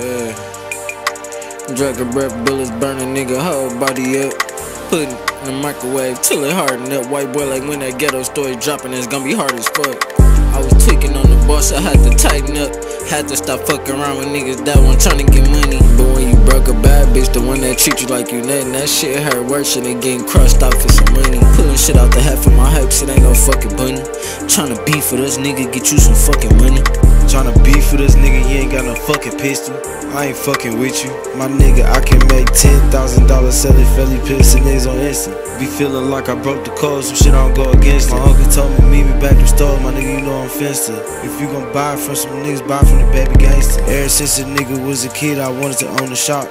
Yeah. Drag a breath, bullets burning, nigga, whole body up. Putting in the microwave till it harden up. White boy, like when that ghetto story dropping, it's gonna be hard as fuck. I was tweaking on the boss, I had to tighten up. Had to stop fucking around with niggas that one trying to get money. Boy, treat you like you nothing, that shit hurt worse than getting crushed out for some money. Pulling shit out the half of my hype, shit ain't no fucking bunny. Tryna beef with this nigga, get you some fucking money. Tryna beef with this nigga, you ain't got no fucking pistol. I ain't fucking with you. My nigga, I can make $10,000 selling Philly pills and niggas on instant. Be feeling like I broke the code, some shit I don't go against. My uncle told me, meet me store, my nigga, you know I'm finster. If you gon' buy from some niggas, buy from the baby gangster. Ever since a nigga was a kid, I wanted to own a shop.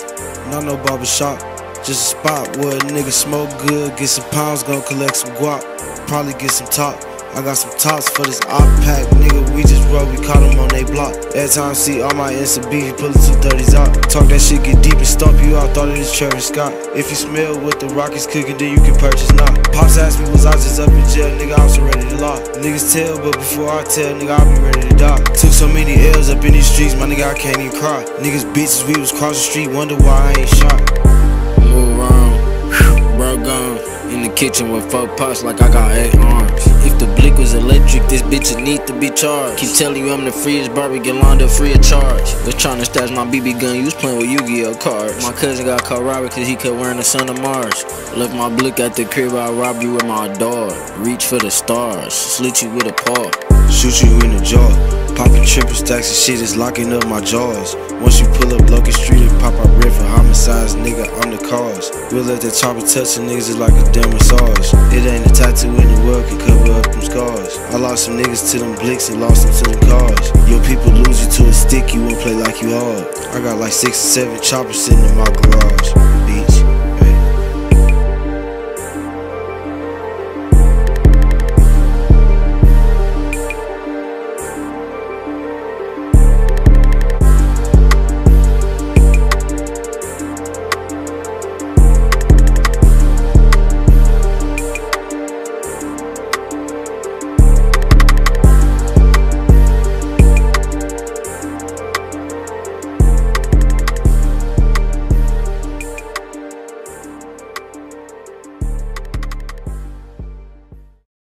Not no barber shop, just a spot where a nigga smoke good, get some pounds, gon' collect some guap, probably get some top. I got some tops for this op pack, nigga. We just roll, we caught them on they block. Every time I see all my Insta beef, pull the 230s out. Talk that shit, get deep and stomp you out. Thought it was Travis Scott. If you smell what the Rockets cooking, then you can purchase now. Pops asked me, was I just up in Niggas tell, but before I tell, nigga, I'll be ready to die. Took so many L's up in these streets, my nigga, I can't even cry. Niggas bitches, we was cross the street, wonder why I ain't shot. Kitchen with four pots like I got eight arms. If the blick was electric, this bitch would need to be charged. Keep telling you I'm the freest Barbie Galanda free of charge. Was trying to stash my BB gun, you was playing with Yu-Gi-Oh cards. My cousin got caught robbing cause he kept wearing the son of Mars. Left my blick at the crib, I robbed you with my dog. Reach for the stars, slit you with a paw. Shoot you in the jaw. Popping triple stacks of shit is locking up my jaws. Once you pull up Locust Street and pop out red for homicides, nigga, I'm the cause. We'll let that chopper touch the niggas, like a damn massage. It ain't a tattoo in the world can cover up them scars. I lost some niggas to them blicks and lost them to them cars. Your people lose you to a stick, you won't play like you hard. I got like six or seven choppers sitting in my garage.